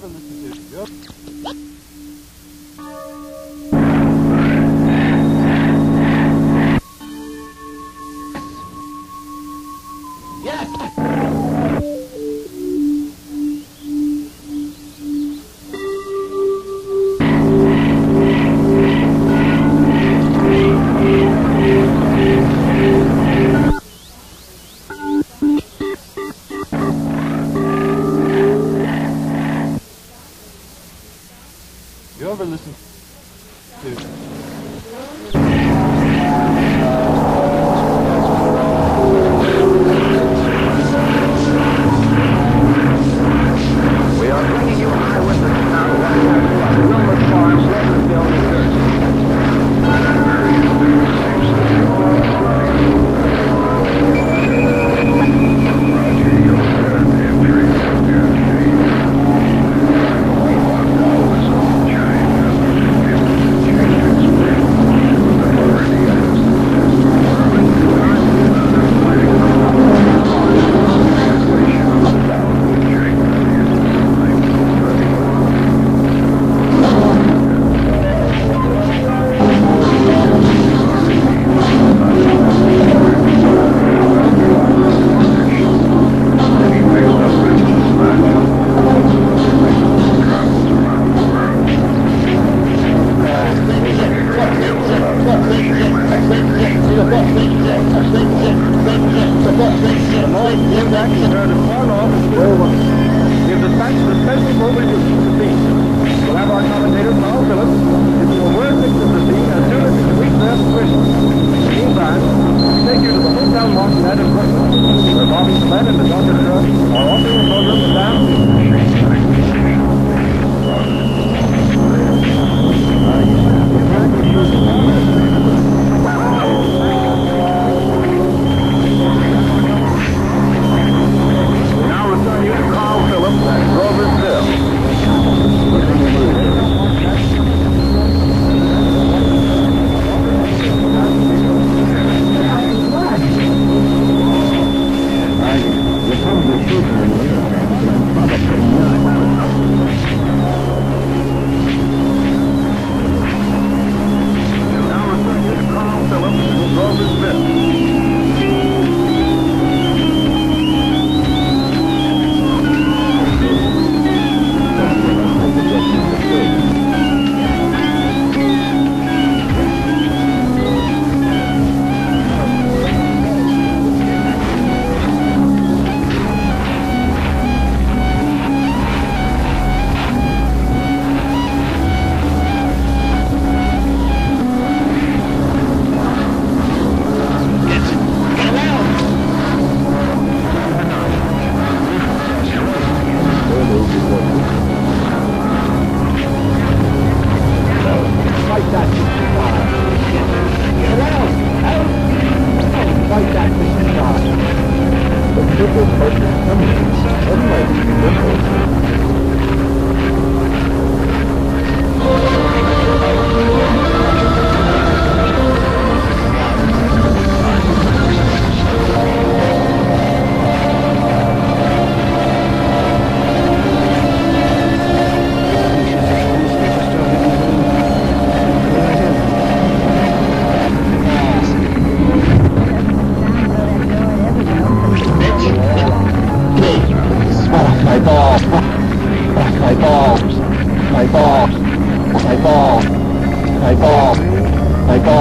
never listen to it. Yep. Yes. never listen. We'll have our commentator, Paul Phillips, give a word picture the scene as soon as it's reached their position. Meantime, we take you to the Hotel Martinet in Brooklyn, where Bobby Flett and the Dr. Are Purpose coming. Unlike ก็ใส่ก็